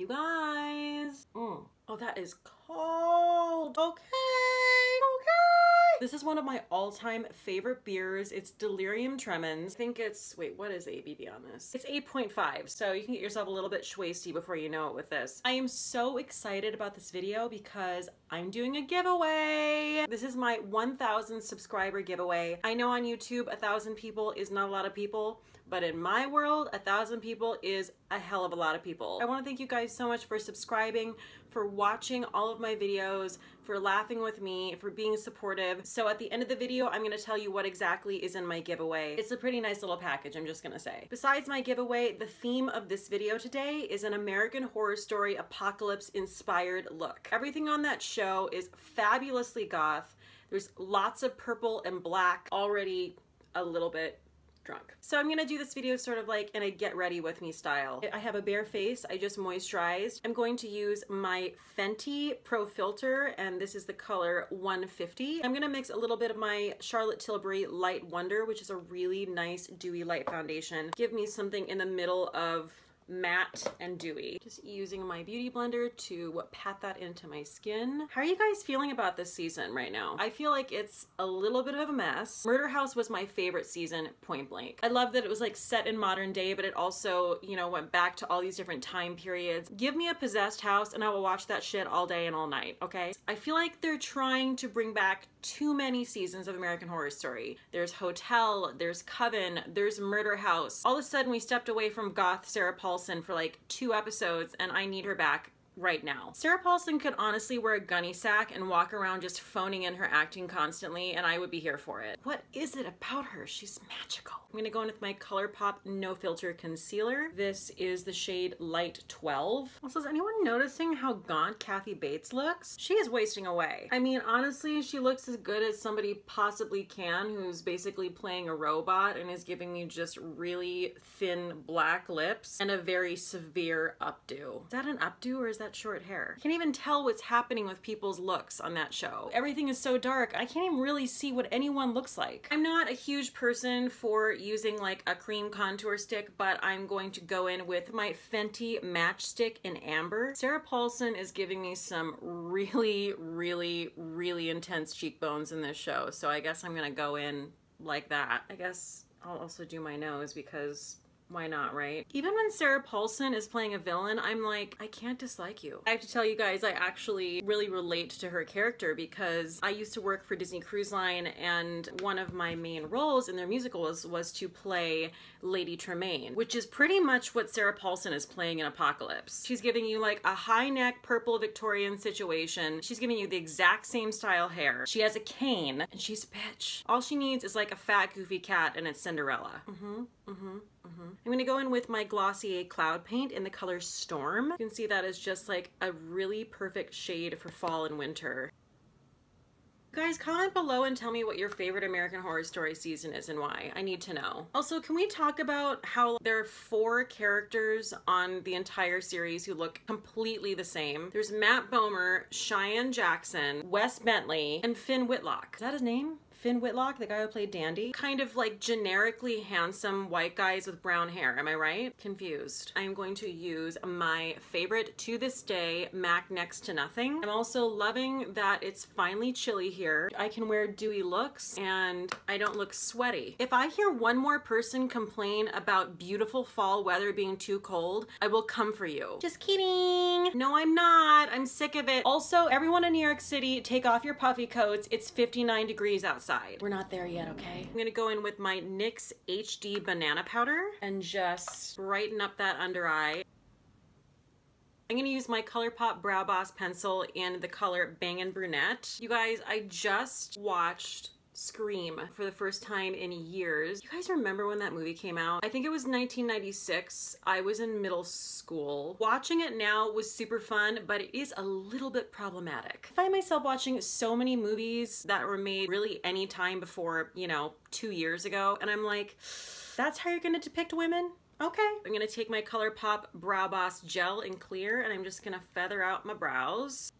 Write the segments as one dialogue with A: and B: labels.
A: You guys. Mm. Oh, that is cold. Okay. Okay. This is one of my all-time favorite beers. It's Delirium Tremens. I think it's, wait, what is ABV on this? It's 8.5, so you can get yourself a little bit schwasty before you know it with this. I am so excited about this video because I'm doing a giveaway. This is my 1,000 subscriber giveaway. I know on YouTube, a 1,000 people is not a lot of people, but in my world, a thousand people is a hell of a lot of people. I wanna thank you guys so much for subscribing, for watching all of my videos, for laughing with me, for being supportive. So at the end of the video, I'm gonna tell you what exactly is in my giveaway. It's a pretty nice little package, I'm just gonna say. Besides my giveaway, the theme of this video today is an American Horror Story apocalypse inspired look. Everything on that show is fabulously goth. There's lots of purple and black already a little bit drunk. So I'm gonna do this video sort of like in a get ready with me style. I have a bare face, I just moisturized. I'm going to use my Fenty Pro Filter and this is the color 150. I'm gonna mix a little bit of my Charlotte Tilbury Light Wonder, which is a really nice dewy light foundation. Give me something in the middle of matte and dewy. Just using my beauty blender to pat that into my skin. How are you guys feeling about this season right now? I feel like it's a little bit of a mess. Murder House was my favorite season, point blank. I love that it was like set in modern day, but it also, you know, went back to all these different time periods. Give me a possessed house and I will watch that shit all day and all night, okay? I feel like they're trying to bring back too many seasons of American Horror Story. There's Hotel, there's Coven, there's Murder House. All of a sudden we stepped away from goth Sarah Paulson for like two episodes and I need her back right now. Sarah Paulson could honestly wear a gunny sack and walk around just phoning in her acting constantly and I would be here for it. What is it about her? She's magical. I'm gonna go in with my ColourPop No Filter Concealer. This is the shade Light 12. Also, is anyone noticing how gaunt Kathy Bates looks? She is wasting away. I mean, honestly, she looks as good as somebody possibly can who's basically playing a robot and is giving me just really thin black lips and a very severe updo. Is that an updo or is that short hair? I can't even tell what's happening with people's looks on that show. Everything is so dark, I can't even really see what anyone looks like. I'm not a huge person for using like a cream contour stick, but I'm going to go in with my Fenty Match Stix in Amber. Sarah Paulson is giving me some really, really, really intense cheekbones in this show, so I guess I'm gonna go in like that. I guess I'll also do my nose because why not, right? Even when Sarah Paulson is playing a villain, I'm like, I can't dislike you. I have to tell you guys, I actually really relate to her character because I used to work for Disney Cruise Line and one of my main roles in their musicals was to play Lady Tremaine, which is pretty much what Sarah Paulson is playing in Apocalypse. She's giving you like a high neck purple Victorian situation. She's giving you the exact same style hair. She has a cane and she's a bitch. All she needs is like a fat goofy cat and it's Cinderella. Mm-hmm, mm-hmm. Mm -hmm. I'm gonna go in with my Glossier Cloud Paint in the color Storm. You can see that is just like a really perfect shade for fall and winter. Guys, comment below and tell me what your favorite American Horror Story season is and why. I need to know. Also, can we talk about how there are four characters on the entire series who look completely the same? There's Matt Bomer, Cheyenne Jackson, Wes Bentley, and Finn Whitlock. Is that his name? Finn Whitlock, the guy who played Dandy, kind of like generically handsome white guys with brown hair. Am I right? Confused. I'm going to use my favorite to this day MAC Next to Nothing. I'm also loving that it's finally chilly here. I can wear dewy looks and I don't look sweaty. If I hear one more person complain about beautiful fall weather being too cold, I will come for you. Just kidding. No, I'm not. I'm sick of it. Also, everyone in New York City, take off your puffy coats. It's 59 degrees outside side. We're not there yet, okay? I'm gonna go in with my NYX HD Banana Powder and just brighten up that under eye. I'm gonna use my ColourPop Brow Boss pencil in the color Bangin' Brunette. You guys, I just watched Scream for the first time in years. You guys remember when that movie came out? I think it was 1996. I was in middle school. Watching it now was super fun, but it is a little bit problematic. I find myself watching so many movies that were made really any time before, you know, two years ago, and I'm like, that's how you're gonna depict women? Okay. I'm gonna take my ColourPop Brow Boss Gel in Clear, and I'm just gonna feather out my brows.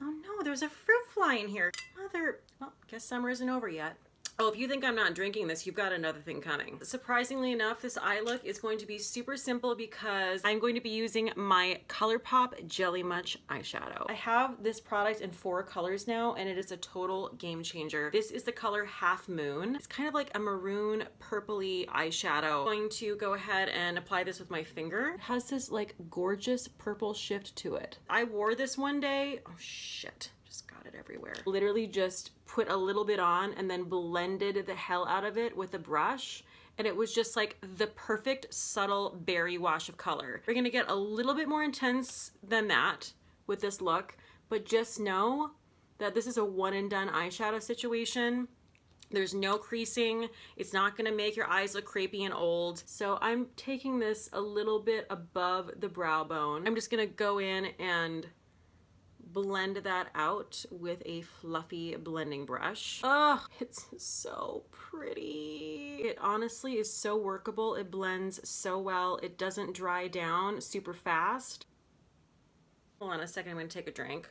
A: Oh no, there's a fruit fly in here. Mother, well, guess summer isn't over yet. Oh, if you think I'm not drinking this, you've got another thing coming. Surprisingly enough, this eye look is going to be super simple because I'm going to be using my ColourPop Jelly Much eyeshadow. I have this product in four colors now and it is a total game changer. This is the color Half Moon. It's kind of like a maroon purpley eyeshadow. I'm going to go ahead and apply this with my finger. It has this like gorgeous purple shift to it. I wore this one day. Oh shit everywhere. Literally just put a little bit on and then blended the hell out of it with a brush and it was just like the perfect subtle berry wash of color. We're gonna get a little bit more intense than that with this look, but just know that this is a one and done eyeshadow situation. There's no creasing. It's not gonna make your eyes look crepey and old. So I'm taking this a little bit above the brow bone. I'm just gonna go in and blend that out with a fluffy blending brush. Oh, it's so pretty. It honestly is so workable. It blends so well. It doesn't dry down super fast. Hold on a second, I'm gonna take a drink.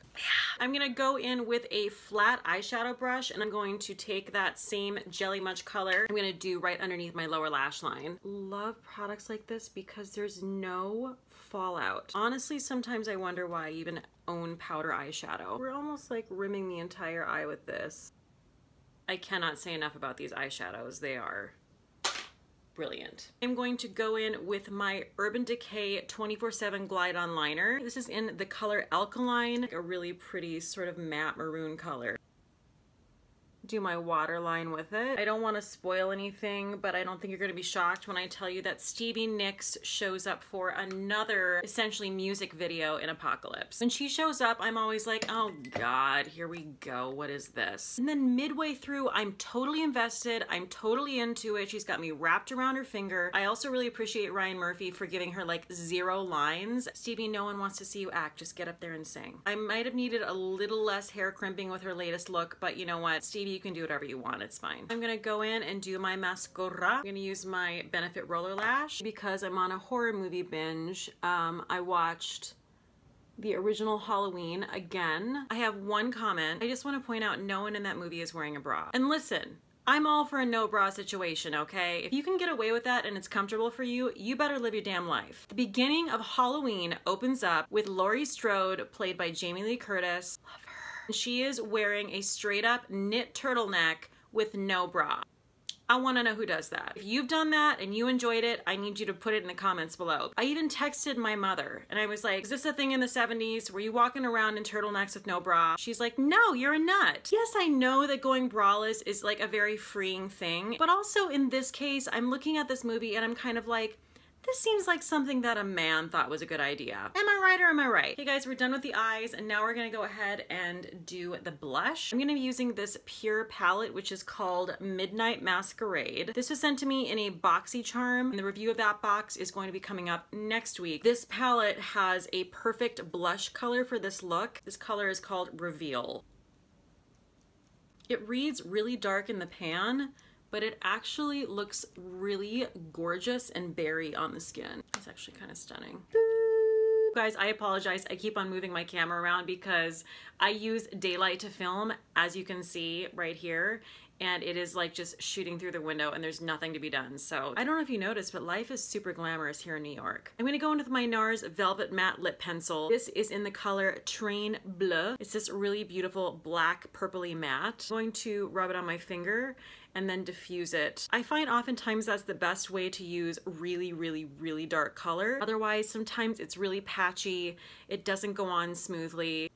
A: I'm gonna go in with a flat eyeshadow brush and I'm going to take that same Jelly Much color. I'm gonna do right underneath my lower lash line. Love products like this because there's no fallout. Honestly, sometimes I wonder why I even own powder eyeshadow. We're almost like rimming the entire eye with this. I cannot say enough about these eyeshadows. They are brilliant. I'm going to go in with my Urban Decay 24-7 Glide On Liner. This is in the color Alkaline, a really pretty sort of matte maroon color do my waterline with it. I don't want to spoil anything, but I don't think you're going to be shocked when I tell you that Stevie Nicks shows up for another essentially music video in Apocalypse. When she shows up, I'm always like, oh God, here we go. What is this? And then midway through, I'm totally invested. I'm totally into it. She's got me wrapped around her finger. I also really appreciate Ryan Murphy for giving her like zero lines. Stevie, no one wants to see you act. Just get up there and sing. I might have needed a little less hair crimping with her latest look, but you know what? Stevie, you can do whatever you want, it's fine. I'm gonna go in and do my mascara. I'm gonna use my Benefit Roller Lash because I'm on a horror movie binge. Um, I watched the original Halloween again. I have one comment. I just want to point out no one in that movie is wearing a bra. And listen, I'm all for a no bra situation, okay? If you can get away with that and it's comfortable for you, you better live your damn life. The beginning of Halloween opens up with Laurie Strode, played by Jamie Lee Curtis. Love she is wearing a straight up knit turtleneck with no bra. I want to know who does that. If you've done that and you enjoyed it, I need you to put it in the comments below. I even texted my mother and I was like, is this a thing in the 70s? Were you walking around in turtlenecks with no bra? She's like, no, you're a nut. Yes, I know that going braless is like a very freeing thing, but also in this case, I'm looking at this movie and I'm kind of like, this seems like something that a man thought was a good idea. Am I right or am I right? Hey guys, we're done with the eyes and now we're gonna go ahead and do the blush. I'm gonna be using this Pür palette, which is called Midnight Masquerade. This was sent to me in a BoxyCharm and the review of that box is going to be coming up next week. This palette has a perfect blush color for this look. This color is called Reveal. It reads really dark in the pan, but it actually looks really gorgeous and berry on the skin. It's actually kind of stunning. Guys, I apologize. I keep on moving my camera around because I use daylight to film, as you can see right here, and it is like just shooting through the window and there's nothing to be done. So I don't know if you noticed, but life is super glamorous here in New York. I'm gonna go in with my NARS Velvet Matte Lip Pencil. This is in the color Train Bleu. It's this really beautiful black purpley matte. I'm going to rub it on my finger and then diffuse it. I find oftentimes that's the best way to use really, really, really dark color. Otherwise, sometimes it's really patchy. It doesn't go on smoothly.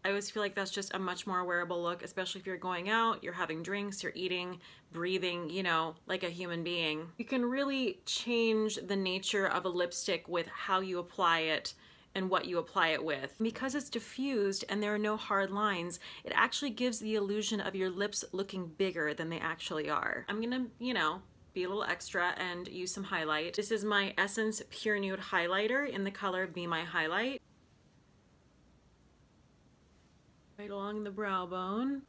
A: I always feel like that's just a much more wearable look, especially if you're going out, you're having drinks, you're eating, breathing, you know, like a human being. You can really change the nature of a lipstick with how you apply it and what you apply it with. Because it's diffused and there are no hard lines, it actually gives the illusion of your lips looking bigger than they actually are. I'm gonna, you know, be a little extra and use some highlight. This is my Essence Pure Nude Highlighter in the color Be My Highlight. Right along the brow bone.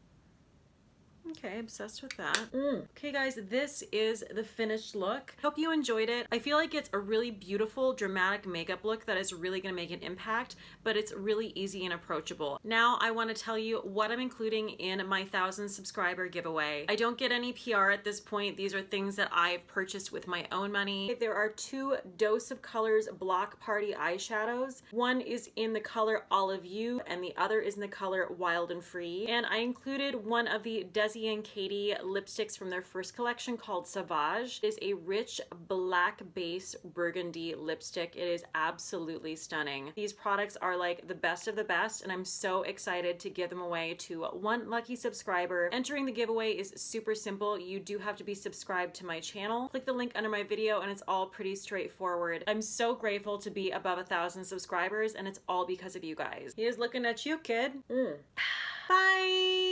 A: Okay, obsessed with that. Mm. Okay, guys, this is the finished look. Hope you enjoyed it. I feel like it's a really beautiful, dramatic makeup look that is really gonna make an impact, but it's really easy and approachable. Now, I wanna tell you what I'm including in my 1,000 subscriber giveaway. I don't get any PR at this point. These are things that I've purchased with my own money. There are two Dose of Colors Block Party eyeshadows. One is in the color Olive You, and the other is in the color Wild and Free. And I included one of the And Katy lipsticks from their first collection called Sauvage. It is a rich black base burgundy lipstick. It is absolutely stunning. These products are like the best of the best and I'm so excited to give them away to one lucky subscriber. Entering the giveaway is super simple. You do have to be subscribed to my channel. Click the link under my video and it's all pretty straightforward. I'm so grateful to be above a thousand subscribers and it's all because of you guys. He is looking at you, kid. Mm. Bye!